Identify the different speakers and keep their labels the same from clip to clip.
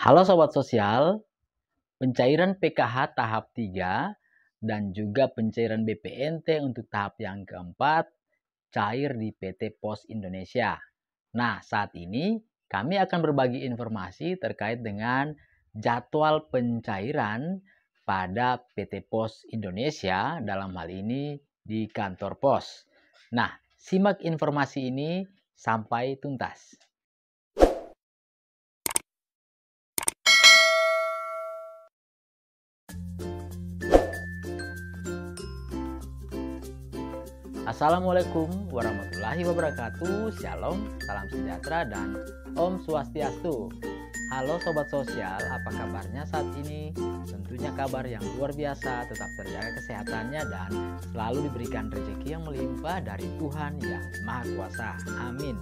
Speaker 1: Halo Sobat Sosial, pencairan PKH tahap 3 dan juga pencairan BPNT untuk tahap yang keempat cair di PT Pos Indonesia. Nah, saat ini kami akan berbagi informasi terkait dengan jadwal pencairan pada PT Pos Indonesia dalam hal ini di kantor pos. Nah, simak informasi ini sampai tuntas. Assalamualaikum warahmatullahi wabarakatuh. Shalom, salam sejahtera dan Om Swastiastu Halo Sobat Sosial, apa kabarnya saat ini? Tentunya kabar yang luar biasa, tetap terjaga kesehatannya dan selalu diberikan rezeki yang melimpah dari Tuhan yang Maha Kuasa. Amin.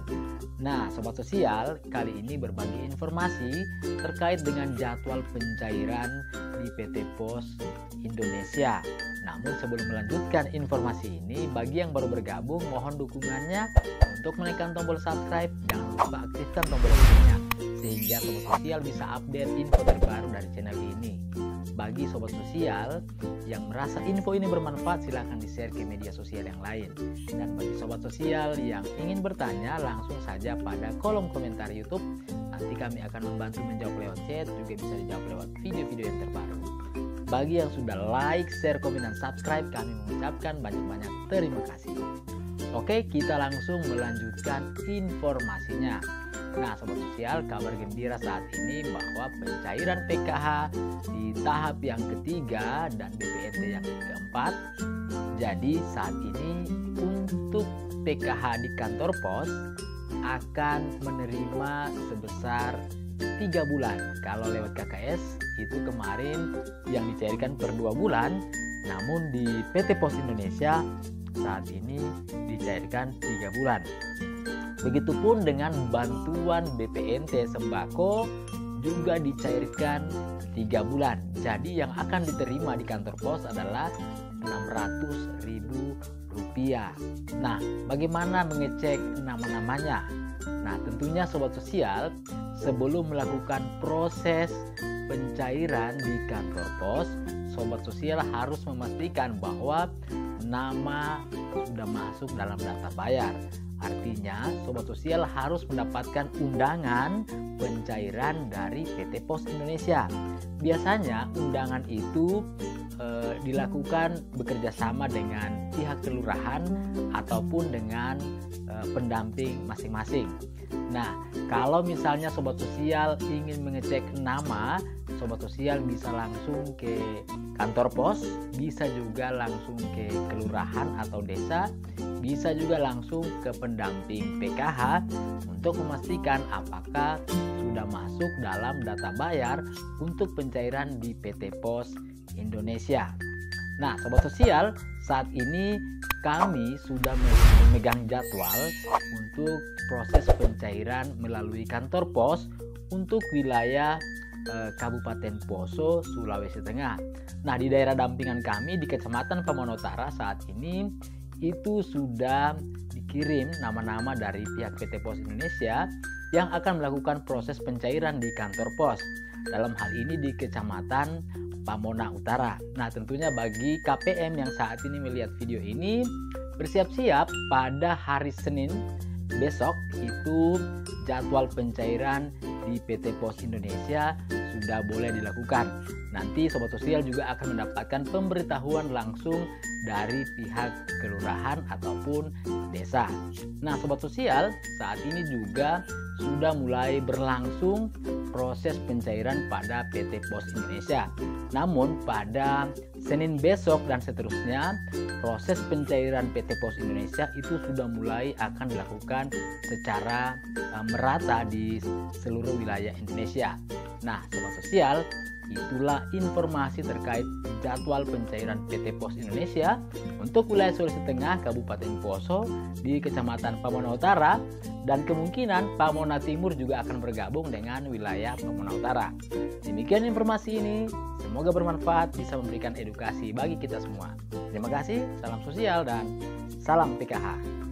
Speaker 1: Nah, Sobat Sosial, kali ini berbagi informasi terkait dengan jadwal pencairan di PT Pos Indonesia. Namun sebelum melanjutkan informasi ini, bagi yang baru bergabung mohon dukungannya untuk menekan tombol subscribe. Jangan lupa aktifkan tombol loncengnya sehingga sobat sosial bisa update info terbaru dari channel ini. Bagi sobat sosial yang merasa info ini bermanfaat silahkan di-share ke media sosial yang lain. Dan bagi sobat sosial yang ingin bertanya langsung saja pada kolom komentar YouTube. Nanti kami akan membantu menjawab lewat chat juga bisa dijawab lewat video-video yang terbaru. Bagi yang sudah like, share, komen, dan subscribe, kami mengucapkan banyak-banyak terima kasih. Oke, kita langsung melanjutkan informasinya. Nah, Sobat Sosial, kabar gembira saat ini bahwa pencairan PKH di tahap yang ketiga dan BPNT yang keempat. Jadi saat ini untuk PKH di kantor pos akan menerima sebesar tiga bulan. Kalau lewat KKS itu kemarin yang dicairkan per dua bulan, namun di PT Pos Indonesia saat ini dicairkan tiga bulan. Begitupun dengan bantuan BPNT sembako juga dicairkan tiga bulan. Jadi yang akan diterima di kantor pos adalah 600 ribu rupiah. Nah, bagaimana mengecek nama-namanya? Nah, tentunya sobat sosial sebelum melakukan proses pencairan di kantor pos, sobat sosial harus memastikan bahwa nama sudah masuk dalam data bayar. Artinya, sobat sosial harus mendapatkan undangan pencairan dari PT Pos Indonesia. Biasanya undangan itu e, dilakukan bekerja sama dengan pihak kelurahan ataupun dengan e, pendamping masing-masing. Nah, kalau misalnya sobat sosial ingin mengecek nama, sobat sosial bisa langsung ke kantor pos, bisa juga langsung ke kelurahan atau desa, bisa juga langsung ke pendamping PKH untuk memastikan apakah sudah masuk dalam data bayar untuk pencairan di PT Pos Indonesia. Nah, sobat sosial, saat ini kami sudah memegang jadwal untuk proses pencairan melalui kantor pos untuk wilayah eh, Kabupaten Poso, Sulawesi Tengah. Nah, di daerah dampingan kami di Kecamatan Pamonotara saat ini itu sudah dikirim nama-nama dari pihak PT Pos Indonesia yang akan melakukan proses pencairan di kantor pos. Dalam hal ini di Kecamatan Pamona Utara. Nah, tentunya bagi KPM yang saat ini melihat video ini bersiap-siap pada hari Senin besok itu jadwal pencairan di PT Pos Indonesia sudah boleh dilakukan. Nanti Sobat Sosial juga akan mendapatkan pemberitahuan langsung dari pihak kelurahan ataupun desa. Nah Sobat Sosial saat ini juga sudah mulai berlangsung proses pencairan pada PT Pos Indonesia. Namun pada Senin besok dan seterusnya proses pencairan PT Pos Indonesia itu sudah mulai akan dilakukan secara uh, merata di seluruh wilayah Indonesia. Nah, sobat sosial, itulah informasi terkait jadwal pencairan PT Pos Indonesia untuk wilayah Sulawesi Tengah, Kabupaten Poso di Kecamatan Pamona Utara dan kemungkinan Pamona Timur juga akan bergabung dengan wilayah Pamona Utara. Demikian informasi ini, semoga bermanfaat bisa memberikan edukasi bagi kita semua. Terima kasih, salam sosial dan salam PKH.